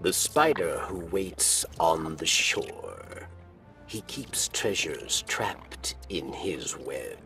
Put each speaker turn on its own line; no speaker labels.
The spider who waits on the shore. He keeps treasures trapped in his web.